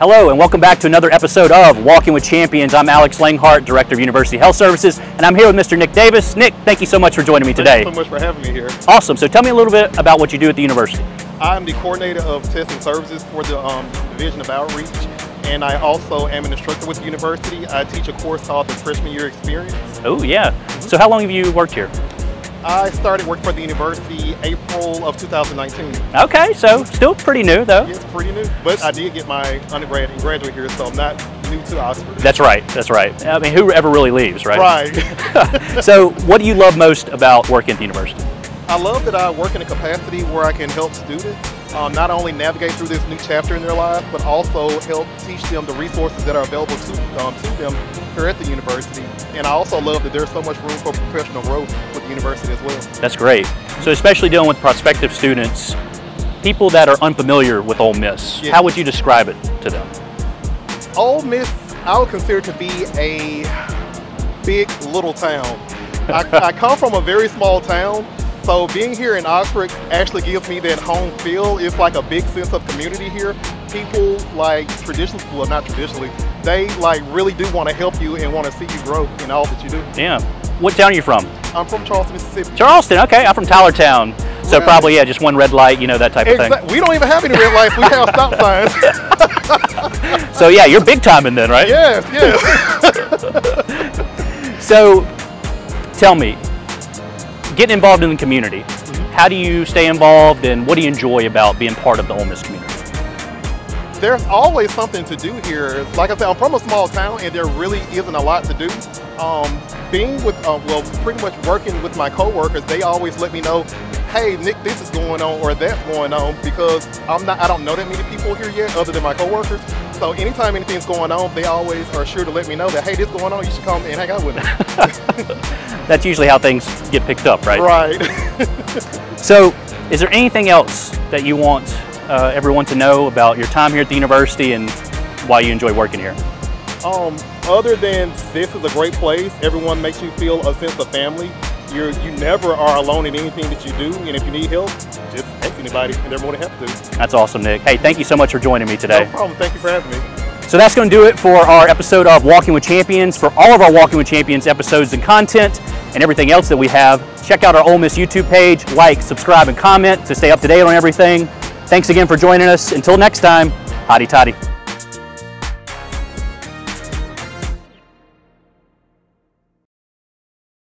Hello and welcome back to another episode of Walking with Champions. I'm Alex Langhart, Director of University Health Services, and I'm here with Mr. Nic Davis. Nic, thank you so much for joining me today. Thank you so much for having me here. Awesome. So tell me a little bit about what you do at the university. I'm the coordinator of testing services for the um, Division of Outreach, and I also am an instructor with the university. I teach a course called the Freshman Year Experience. Oh, yeah. So how long have you worked here? I started working for the university April of 2019. Okay, so still pretty new though. It's pretty new, but I did get my undergrad and graduate here, so I'm not new to Oxford. That's right, that's right. I mean, who ever really leaves, right? Right. so what do you love most about working at the university? I love that I work in a capacity where I can help students um, not only navigate through this new chapter in their life, but also help teach them the resources that are available to, um, to them here at the university. And I also love that there's so much room for professional growth with the university as well. That's great. So especially dealing with prospective students, people that are unfamiliar with Ole Miss, Yeah. how would you describe it to them? Ole Miss, I would consider to be a big little town. I, I come from a very small town, so being here in Oxford actually gives me that home feel. It's like a big sense of community here. People like traditionally, well not traditionally, they like really do want to help you and want to see you grow in all that you do. Yeah. What town are you from? I'm from Charleston, Mississippi. Charleston, okay. I'm from Tylertown. So Right. probably, yeah, just one red light, you know, that type of thing. We don't even have any red lights. We have stop signs. So yeah, you're big time in then, right? yes, yes. So tell me, getting involved in the community, how do you stay involved and what do you enjoy about being part of the Ole Miss community? there's always something to do here. Like I said, I'm from a small town and there really isn't a lot to do. Um, being with, uh, well, pretty much working with my coworkers, they always let me know, hey, Nic, this is going on or that's going on because I'm not, I don't know that many people here yet other than my coworkers. So anytime anything's going on, they always are sure to let me know that, hey, this is going on, you should come and hang out with me. That's usually how things get picked up, right? right. So is there anything else that you want uh, everyone to know about your time here at the university and why you enjoy working here? Um, other than this is a great place, everyone makes you feel a sense of family. You're, you never are alone in anything that you do, and if you need help, just anybody, and they're more than happy to. That's awesome, Nic. Hey, thank you so much for joining me today. No problem. Thank you for having me. So that's going to do it for our episode of Walking with Champions. For all of our Walking with Champions episodes and content and everything else that we have, check out our Ole Miss YouTube page, like, subscribe, and comment to stay up to date on everything. Thanks again for joining us. Until next time, hotty toddy.